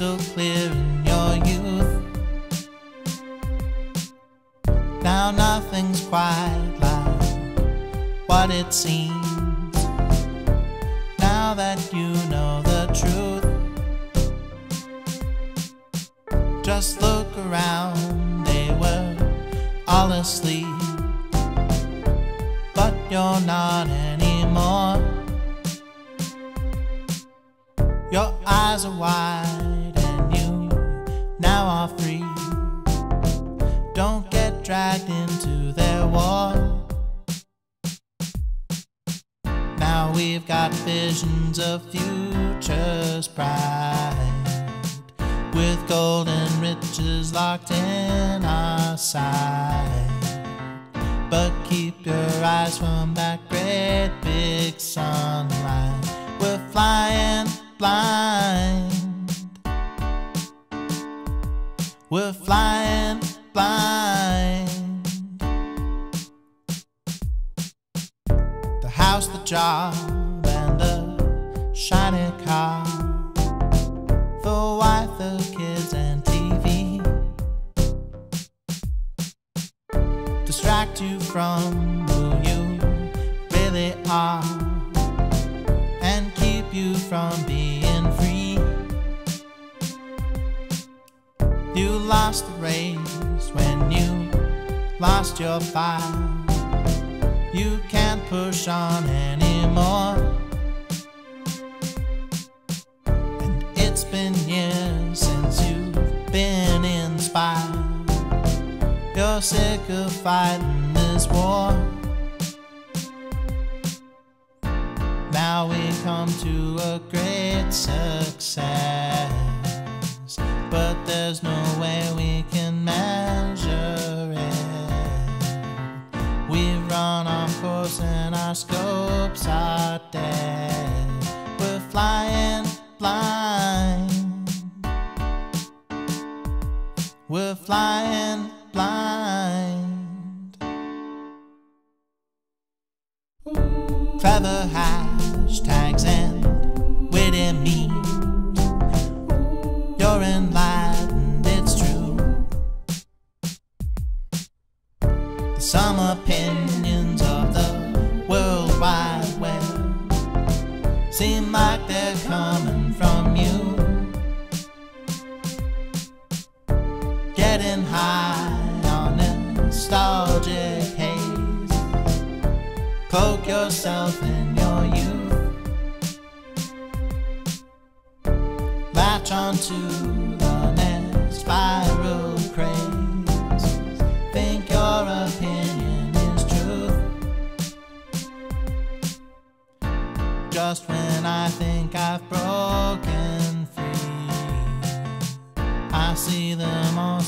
crystal clear in your youth. Now nothing's quite like what it seems. Now that you know the truth, just look around, they were all asleep. But you're not anymore. Your eyes are wide. Don't get dragged into their war. Now we've got visions of futures bright, with golden riches locked in our sight. But keep your eyes from that great big sunlight. We're flying blind. We're flying blind. The house, the job, and the shiny car. The wife, the kids, and TV. Distract you from who you really are. And keep you from being You lost the race when you lost your fight. You can't push on anymore. And it's been years since you've been inspired. You're sick of fighting this war. Now we come to a great success. But there's no our scopes are dead. We're flying blind. We're flying blind. Clever hashtags Getting high on nostalgic haze. Cloak yourself in your youth. Latch onto the next spiral craze. Think your opinion is truth. Just when I think I've broken I see them all